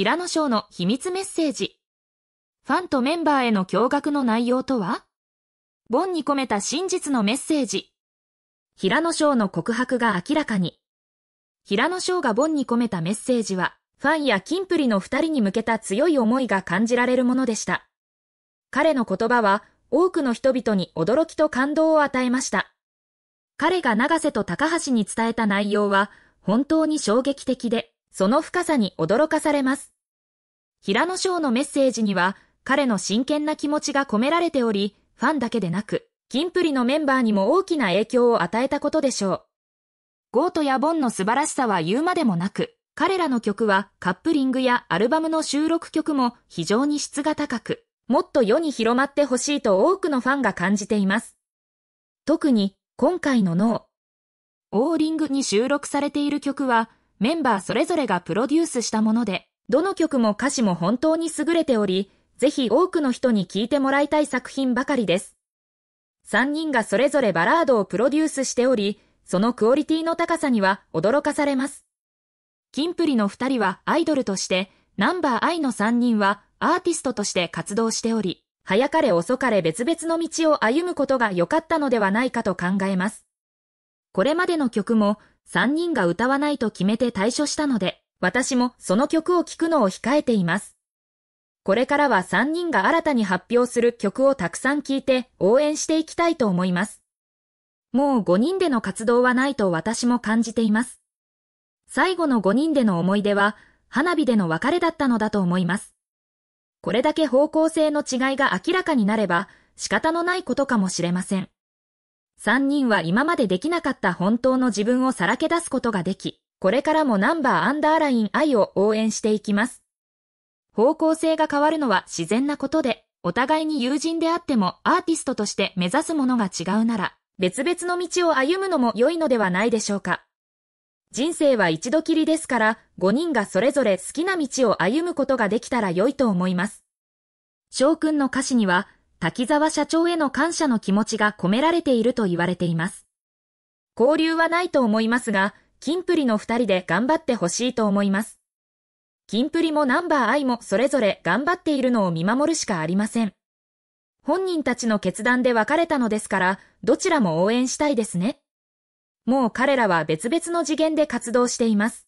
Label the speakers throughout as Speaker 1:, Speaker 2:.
Speaker 1: 平野翔の秘密メッセージ。ファンとメンバーへの驚愕の内容とは？ボンに込めた真実のメッセージ。平野翔の告白が明らかに。平野翔がボンに込めたメッセージは、ファンやキンプリの二人に向けた強い思いが感じられるものでした。彼の言葉は、多くの人々に驚きと感動を与えました。彼が長瀬と高橋に伝えた内容は、本当に衝撃的で、その深さに驚かされます。平野翔のメッセージには、彼の真剣な気持ちが込められており、ファンだけでなく、キンプリのメンバーにも大きな影響を与えたことでしょう。ゴートやボンの素晴らしさは言うまでもなく、彼らの曲はカップリングやアルバムの収録曲も非常に質が高く、もっと世に広まってほしいと多くのファンが感じています。特に今回の No.O -ring- に収録されている曲はメンバーそれぞれがプロデュースしたもので、どの曲も歌詞も本当に優れており、ぜひ多くの人に聴いてもらいたい作品ばかりです。3人がそれぞれバラードをプロデュースしており、そのクオリティの高さには驚かされます。キンプリの2人はアイドルとして、 Number_i の3人はアーティストとして活動しており、早かれ遅かれ別々の道を歩むことが良かったのではないかと考えます。これまでの曲も3人が歌わないと決めて退所したので、私もその曲を聴くのを控えています。これからは3人が新たに発表する曲をたくさん聴いて応援していきたいと思います。もう5人での活動はないと私も感じています。最後の5人での思い出は花火での別れだったのだと思います。これだけ方向性の違いが明らかになれば仕方のないことかもしれません。3人は今までできなかった本当の自分をさらけ出すことができ、これからもナンバーアンダーライン愛を応援していきます。方向性が変わるのは自然なことで、お互いに友人であってもアーティストとして目指すものが違うなら、別々の道を歩むのも良いのではないでしょうか。人生は一度きりですから、5人がそれぞれ好きな道を歩むことができたら良いと思います。翔くんの歌詞には、滝沢社長への感謝の気持ちが込められていると言われています。交流はないと思いますが、キンプリの二人で頑張ってほしいと思います。キンプリもナンバーアイもそれぞれ頑張っているのを見守るしかありません。本人たちの決断で別れたのですから、どちらも応援したいですね。もう彼らは別々の次元で活動しています。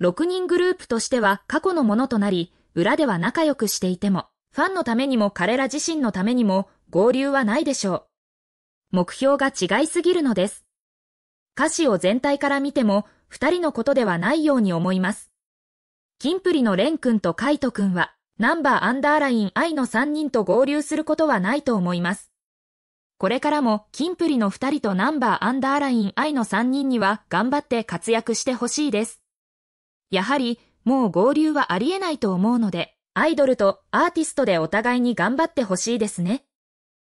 Speaker 1: 6人グループとしては過去のものとなり、裏では仲良くしていても、ファンのためにも彼ら自身のためにも合流はないでしょう。目標が違いすぎるのです。歌詞を全体から見ても、二人のことではないように思います。キンプリのレン君とカイト君は、ナンバーアンダーライン愛の3人と合流することはないと思います。これからも、キンプリの2人とナンバーアンダーライン愛の3人には頑張って活躍してほしいです。やはり、もう合流はありえないと思うので、アイドルとアーティストでお互いに頑張ってほしいですね。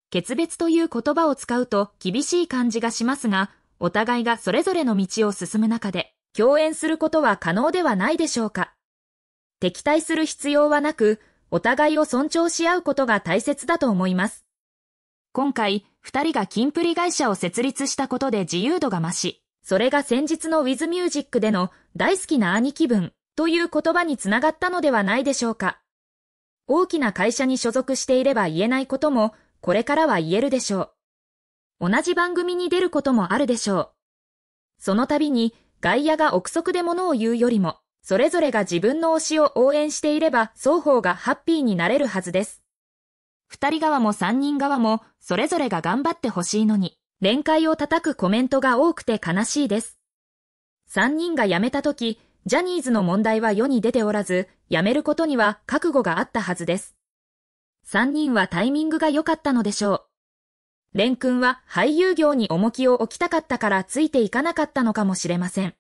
Speaker 1: 決別という言葉を使うと厳しい感じがしますが、お互いがそれぞれの道を進む中で、共演することは可能ではないでしょうか。敵対する必要はなく、お互いを尊重し合うことが大切だと思います。今回、二人がキンプリ会社を設立したことで自由度が増し、それが先日の With Music での大好きな兄貴分という言葉につながったのではないでしょうか。大きな会社に所属していれば言えないことも、これからは言えるでしょう。同じ番組に出ることもあるでしょう。その度に外野が憶測で物を言うよりも、それぞれが自分の推しを応援していれば双方がハッピーになれるはずです。二人側も三人側もそれぞれが頑張ってほしいのに、連会を叩くコメントが多くて悲しいです。三人が辞めた時、ジャニーズの問題は世に出ておらず、辞めることには覚悟があったはずです。三人はタイミングが良かったのでしょう。レン君は俳優業に重きを置きたかったからついていかなかったのかもしれません。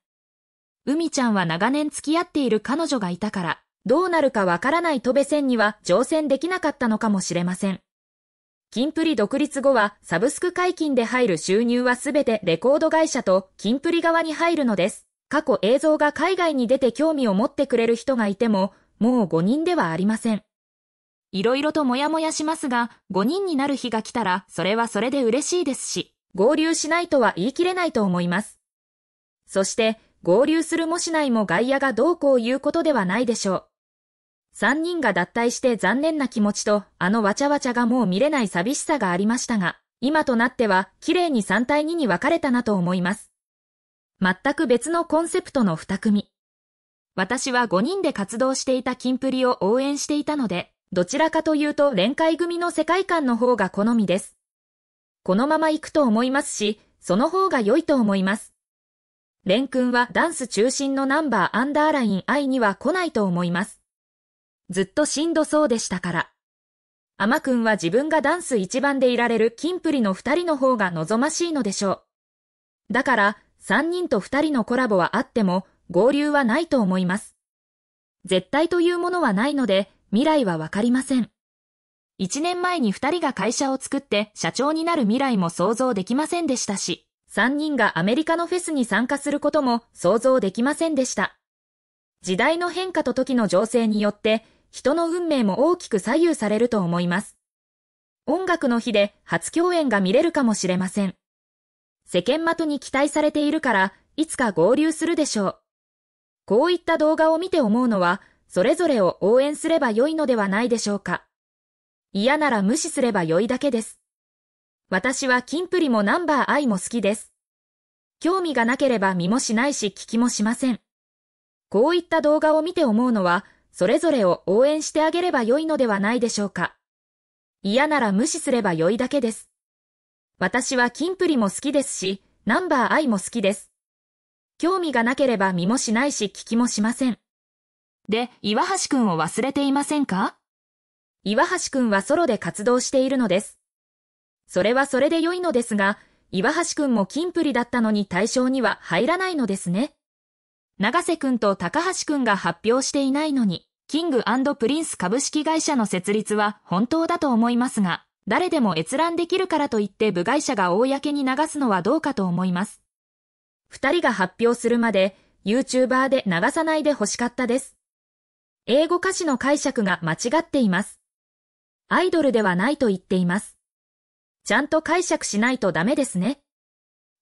Speaker 1: 海ちゃんは長年付き合っている彼女がいたから、どうなるかわからない戸辺線には乗船できなかったのかもしれません。キンプリ独立後はサブスク解禁で入る収入はすべてレコード会社とキンプリ側に入るのです。過去映像が海外に出て興味を持ってくれる人がいても、もう5人ではありません。いろいろともやもやしますが、5人になる日が来たら、それはそれで嬉しいですし、合流しないとは言い切れないと思います。そして、合流するもしないも外野がどうこう言うことではないでしょう。三人が脱退して残念な気持ちと、あのわちゃわちゃがもう見れない寂しさがありましたが、今となっては綺麗に3対2に分かれたなと思います。全く別のコンセプトの2組。私は5人で活動していたキンプリを応援していたので、どちらかというと連会組の世界観の方が好みです。このまま行くと思いますし、その方が良いと思います。レン君はダンス中心のナンバーアンダーライン I には来ないと思います。ずっとしんどそうでしたから。アマ君は自分がダンス一番でいられるキンプリの二人の方が望ましいのでしょう。だから、三人と二人のコラボはあっても、合流はないと思います。絶対というものはないので、未来はわかりません。一年前に二人が会社を作って社長になる未来も想像できませんでしたし、3人がアメリカのフェスに参加することも想像できませんでした。時代の変化と時の情勢によって人の運命も大きく左右されると思います。音楽の日で初共演が見れるかもしれません。世間的に期待されているからいつか合流するでしょう。こういった動画を見て思うのは、それぞれを応援すればよいのではないでしょうか。嫌なら無視すればよいだけです。私はキンプリもナンバーアイも好きです。興味がなければ見もしないし聞きもしません。こういった動画を見て思うのは、それぞれを応援してあげればよいのではないでしょうか。嫌なら無視すればよいだけです。私はキンプリも好きですし、ナンバーアイも好きです。興味がなければ見もしないし聞きもしません。で、岩橋くんを忘れていませんか？岩橋くんはソロで活動しているのです。それはそれで良いのですが、岩橋くんもキンプリだったのに対象には入らないのですね。永瀬くんと高橋くんが発表していないのに、 King & Prince 株式会社の設立は本当だと思いますが、誰でも閲覧できるからといって部外者が公に流すのはどうかと思います。二人が発表するまで YouTuber で流さないで欲しかったです。英語歌詞の解釈が間違っています。アイドルではないと言っています。ちゃんと解釈しないとダメですね。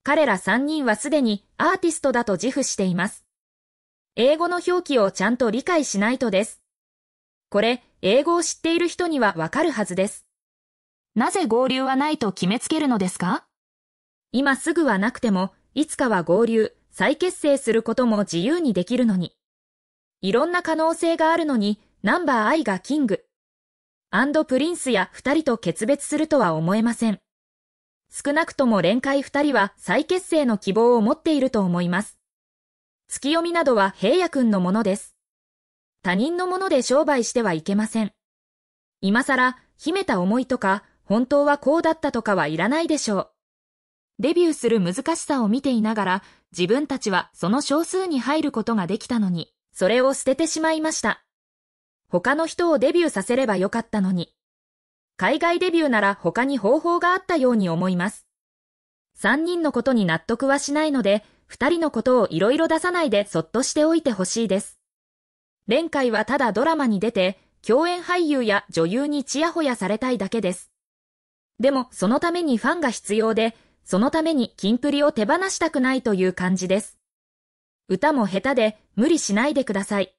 Speaker 1: 彼ら3人はすでにアーティストだと自負しています。英語の表記をちゃんと理解しないとです。これ、英語を知っている人にはわかるはずです。なぜ合流はないと決めつけるのですか？今すぐはなくても、いつかは合流、再結成することも自由にできるのに。いろんな可能性があるのに、 Number_i が King & Prince や二人と決別するとは思えません。少なくとも連会二人は再結成の希望を持っていると思います。月読みなどは平野くんのものです。他人のもので商売してはいけません。今更、秘めた思いとか、本当はこうだったとかはいらないでしょう。デビューする難しさを見ていながら、自分たちはその少数に入ることができたのに、それを捨ててしまいました。他の人をデビューさせればよかったのに。海外デビューなら他に方法があったように思います。三人のことに納得はしないので、二人のことをいろいろ出さないでそっとしておいてほしいです。連会はただドラマに出て、共演俳優や女優にちやほやされたいだけです。でも、そのためにファンが必要で、そのためにキンプリを手放したくないという感じです。歌も下手で無理しないでください。